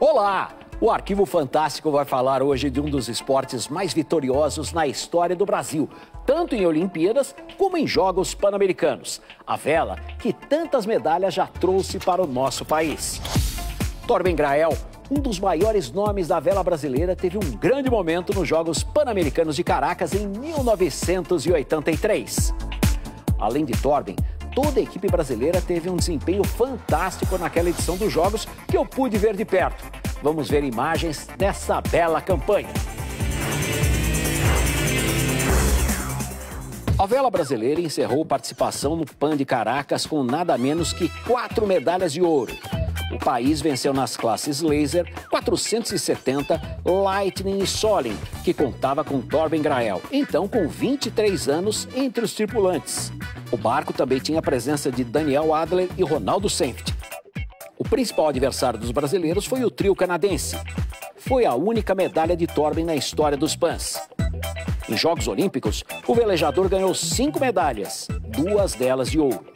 Olá! O Arquivo Fantástico vai falar hoje de um dos esportes mais vitoriosos na história do Brasil, tanto em Olimpíadas como em Jogos Pan-Americanos. A vela que tantas medalhas já trouxe para o nosso país. Torben Grael, um dos maiores nomes da vela brasileira, teve um grande momento nos Jogos Pan-Americanos de Caracas em 1983. Além de Torben, toda a equipe brasileira teve um desempenho fantástico naquela edição dos Jogos que eu pude ver de perto. Vamos ver imagens dessa bela campanha. A vela brasileira encerrou participação no PAN de Caracas com nada menos que quatro medalhas de ouro. O país venceu nas classes Laser 470, Lightning e Soling, que contava com Torben Grael, então com 23 anos entre os tripulantes. O barco também tinha a presença de Daniel Adler e Ronaldo Senft. O principal adversário dos brasileiros foi o trio canadense. Foi a única medalha de Torben na história dos PANs. Em Jogos Olímpicos, o velejador ganhou cinco medalhas, duas delas de ouro.